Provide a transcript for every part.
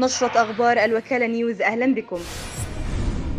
نشرة أخبار الوكالة نيوز. أهلا بكم.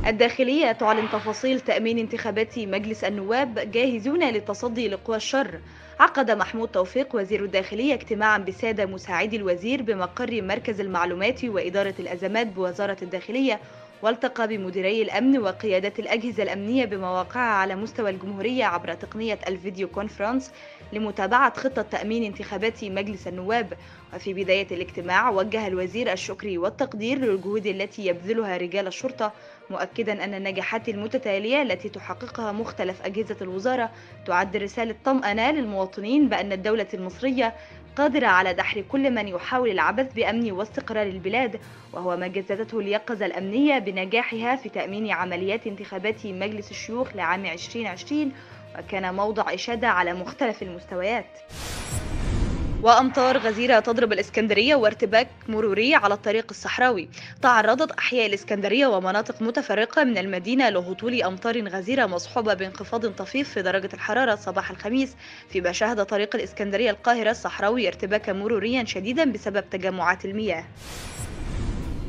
الداخلية تعلن تفاصيل تأمين انتخابات مجلس النواب جاهزون للتصدي لقوى الشر. عقد محمود توفيق وزير الداخلية اجتماعا بسادة مساعدي الوزير بمقر مركز المعلومات وإدارة الأزمات بوزارة الداخلية والتقى بمديري الأمن وقيادات الأجهزة الأمنية بمواقعها على مستوى الجمهورية عبر تقنية الفيديو كونفرنس لمتابعة خطة تأمين انتخابات مجلس النواب. وفي بداية الاجتماع وجه الوزير الشكر والتقدير للجهود التي يبذلها رجال الشرطة مؤكدا أن النجاحات المتتالية التي تحققها مختلف أجهزة الوزارة تعد رسالة طمأنة للمواطنين بأن الدولة المصرية قادرة على دحر كل من يحاول العبث بأمن واستقرار البلاد وهو ما جددته اليقظة الأمنية بنجاحها في تأمين عمليات انتخابات مجلس الشيوخ لعام 2020 وكان موضع إشادة على مختلف المستويات. وأمطار غزيرة تضرب الإسكندرية وارتباك مروري على الطريق الصحراوي. تعرضت أحياء الإسكندرية ومناطق متفرقة من المدينة لهطول أمطار غزيرة مصحوبة بانخفاض طفيف في درجة الحرارة صباح الخميس. فيما شهد طريق الإسكندرية القاهرة الصحراوي ارتباكا مروريا شديدا بسبب تجمعات المياه.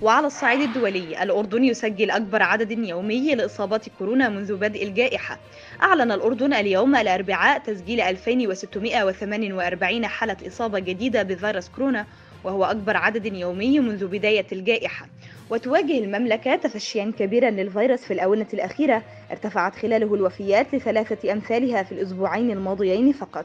وعلى الصعيد الدولي الأردن يسجل أكبر عدد يومي لإصابات كورونا منذ بدء الجائحة. أعلن الأردن اليوم الأربعاء تسجيل 2648 حالة إصابة جديدة بفيروس كورونا وهو أكبر عدد يومي منذ بداية الجائحة. وتواجه المملكة تفشيا كبيرا للفيروس في الآونة الأخيرة ارتفعت خلاله الوفيات لثلاثة أمثالها في الأسبوعين الماضيين فقط.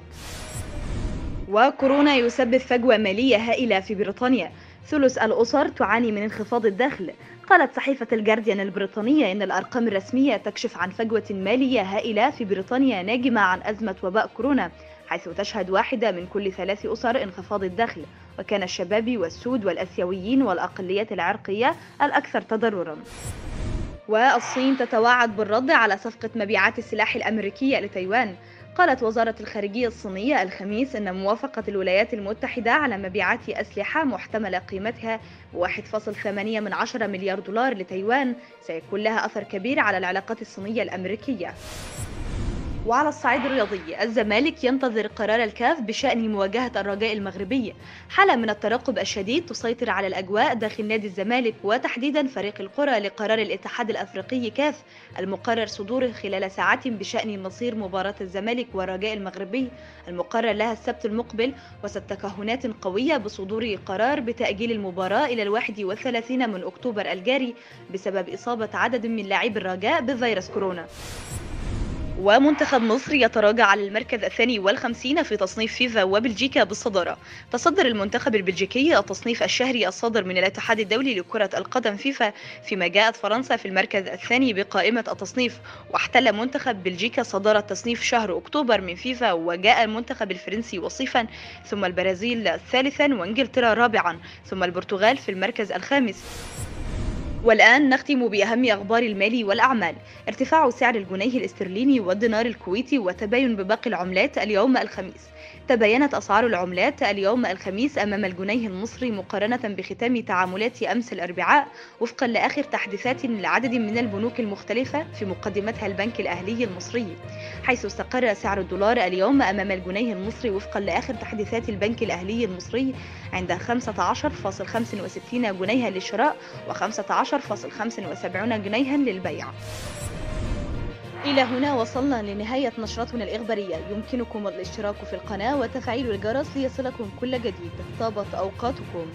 وكورونا يسبب فجوة مالية هائلة في بريطانيا. ثلث الأسر تعاني من انخفاض الدخل. قالت صحيفة الجارديان البريطانية إن الأرقام الرسمية تكشف عن فجوة مالية هائلة في بريطانيا ناجمة عن أزمة وباء كورونا حيث تشهد واحدة من كل ثلاث أسر انخفاض الدخل. وكان الشباب والسود والأسيويين والأقليات العرقية الأكثر تضررا. والصين تتوعد بالرد على صفقة مبيعات السلاح الأمريكية لتايوان. قالت وزارة الخارجية الصينية الخميس أن موافقة الولايات المتحدة على مبيعات أسلحة محتملة قيمتها 1.8 من عشرة مليار دولار لتايوان. سيكون لها أثر كبير على العلاقات الصينية الأمريكية. وعلى الصعيد الرياضي الزمالك ينتظر قرار الكاف بشأن مواجهة الرجاء المغربي. حالة من الترقب الشديد تسيطر على الأجواء داخل نادي الزمالك وتحديدا فريق القرى لقرار الاتحاد الأفريقي كاف المقرر صدوره خلال ساعات بشأن مصير مباراة الزمالك والرجاء المغربي. المقرر لها السبت المقبل وست تكهنات قوية بصدور قرار بتأجيل المباراة إلى الواحد والثلاثين من أكتوبر الجاري بسبب إصابة عدد من لاعبي الرجاء بفيروس كورونا. ومنتخب مصر يتراجع على المركز الثاني والخمسين في تصنيف فيفا وبلجيكا بالصدارة. تصدر المنتخب البلجيكي التصنيف الشهري الصادر من الاتحاد الدولي لكرة القدم فيفا فيما جاءت فرنسا في المركز الثاني بقائمة التصنيف. واحتل منتخب بلجيكا صدارة تصنيف شهر أكتوبر من فيفا وجاء المنتخب الفرنسي وصيفا. ثم البرازيل ثالثا وإنجلترا رابعا. ثم البرتغال في المركز الخامس. والآن نختم بأهم أخبار المال والأعمال. ارتفاع سعر الجنيه الاسترليني والدينار الكويتي وتباين بباقي العملات اليوم الخميس. تباينت أسعار العملات اليوم الخميس أمام الجنيه المصري مقارنة بختام تعاملات أمس الأربعاء وفقا لآخر تحديثات لعدد من البنوك المختلفة في مقدمتها البنك الأهلي المصري. حيث استقر سعر الدولار اليوم أمام الجنيه المصري وفقا لآخر تحديثات البنك الأهلي المصري عند 15.65 جنيها للشراء و15.75 جنيها للبيع. إلى هنا وصلنا لنهاية نشرتنا الإخبارية. يمكنكم الاشتراك في القناة وتفعيل الجرس ليصلكم كل جديد. طابت أوقاتكم.